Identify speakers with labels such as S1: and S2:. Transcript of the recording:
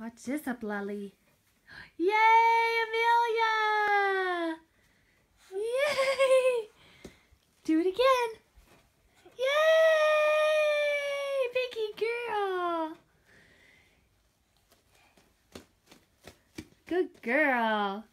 S1: Watch this up, Lolly. Yay, Amelia! Yay! Do it again. Yay! Pinky girl. Good girl.